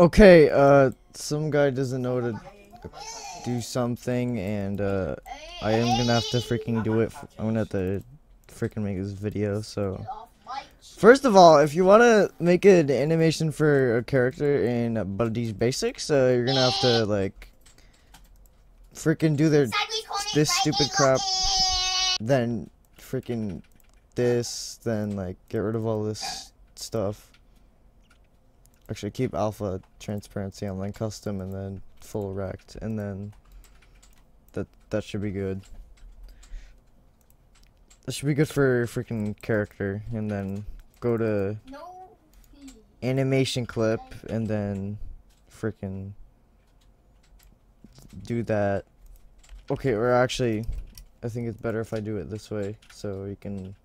Okay, uh, some guy doesn't know to do something, and uh, I am gonna have to freaking do it. I'm gonna have to freaking make this video. So, first of all, if you wanna make an animation for a character in Baldi's Basics, uh, you're gonna have to like freaking do their this stupid crap, then freaking this, then like get rid of all this stuff. Actually, keep alpha transparency on, then custom, and then full rect, and then that that should be good. That should be good for freaking character, and then go to animation clip, and then freaking do that. Okay, or actually, I think it's better if I do it this way, so you can,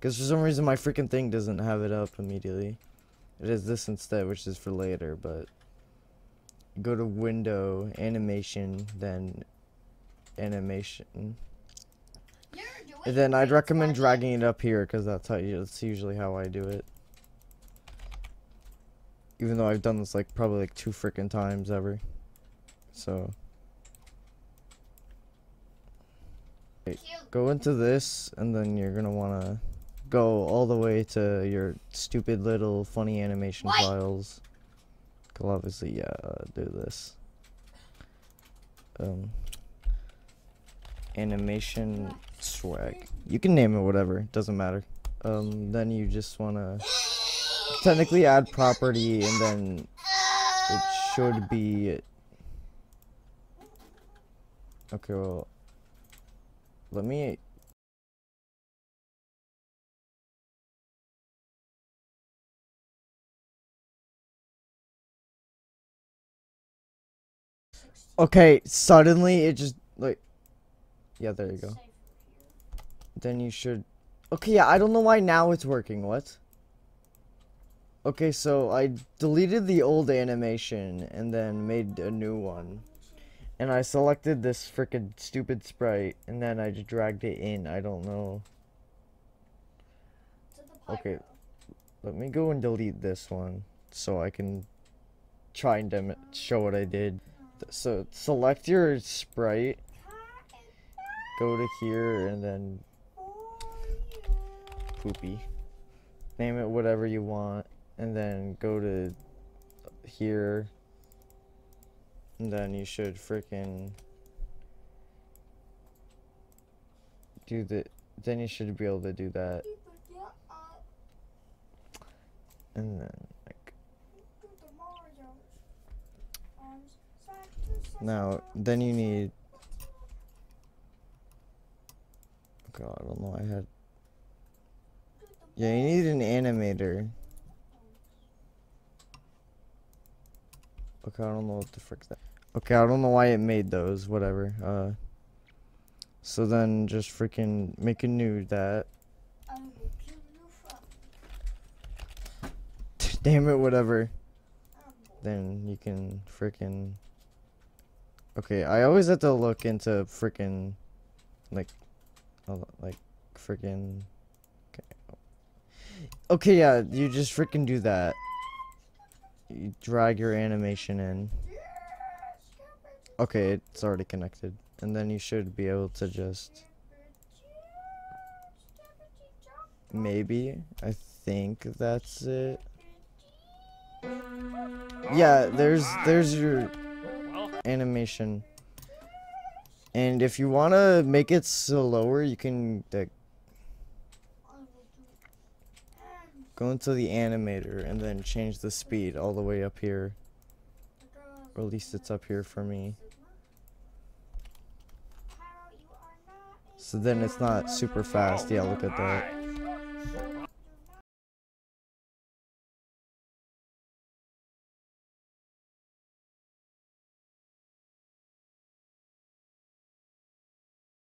because for some reason my freaking thing doesn't have it up immediately. It is this instead, which is for later, but go to window, animation, then animation. And then I'd recommend dragging it up here because that's how you, that's usually how I do it. Even though I've done this like probably like two freaking times ever. So go into this and then you're gonna wanna go all the way to your stupid little funny animation what? files. I'll obviously, yeah, uh, do this. Um, animation swag. You can name it whatever, doesn't matter. Um, then you just wanna technically add property and then it should be okay well let me Okay, suddenly it just like Yeah, there you go. Then you should Okay, yeah, I don't know why now it's working. What? Okay, so I deleted the old animation and then made a new one. And I selected this freaking stupid sprite and then I just dragged it in. I don't know. Okay. Let me go and delete this one so I can try and show what I did so select your sprite. Go to here and then poopy. Name it whatever you want and then go to here. And then you should freaking do the then you should be able to do that. And then Now, then you need... God, I don't know, I had... Yeah, you need an animator. Okay, I don't know what the frick that... Okay, I don't know why it made those, whatever. Uh, so then just freaking make a new that. Damn it, whatever. Then you can freaking Okay, I always have to look into freaking, like, like, freaking. Okay. okay, yeah, you just freaking do that. You drag your animation in. Okay, it's already connected. And then you should be able to just... Maybe. I think that's it. Yeah, there's, there's your animation. And if you want to make it slower, you can like, go into the animator and then change the speed all the way up here. Or at least it's up here for me. So then it's not super fast. Yeah, look at that.